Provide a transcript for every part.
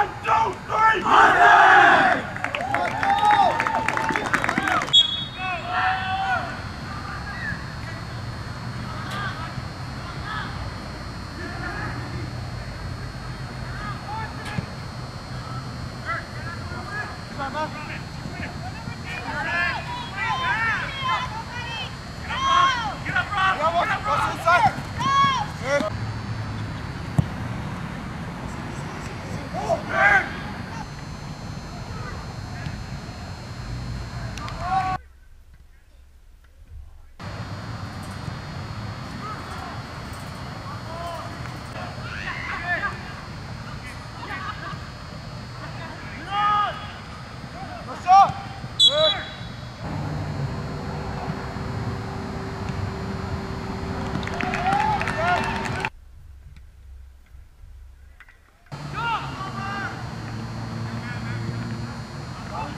One, two, three! Hunter! Come on.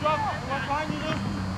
drop. What behind you do?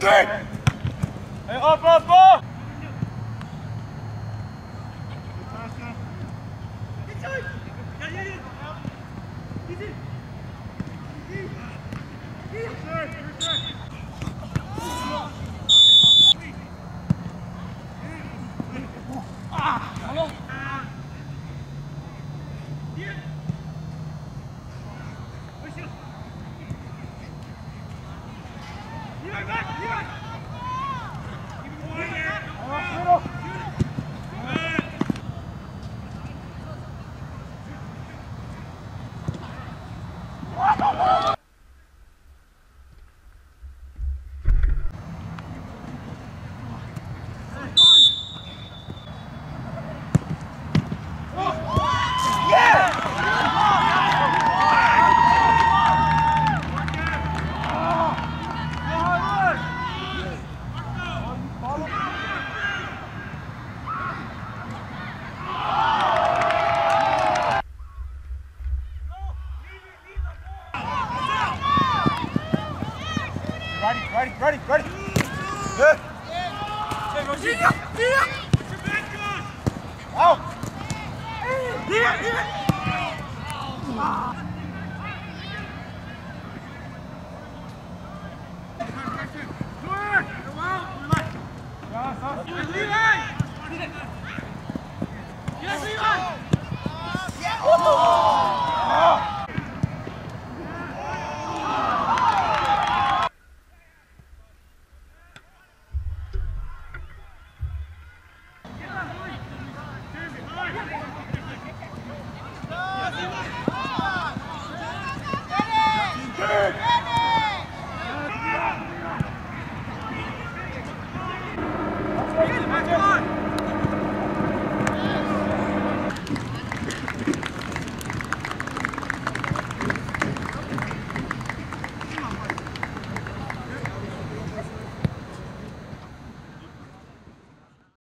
Hey, hop, hop, Ready, Out. Good.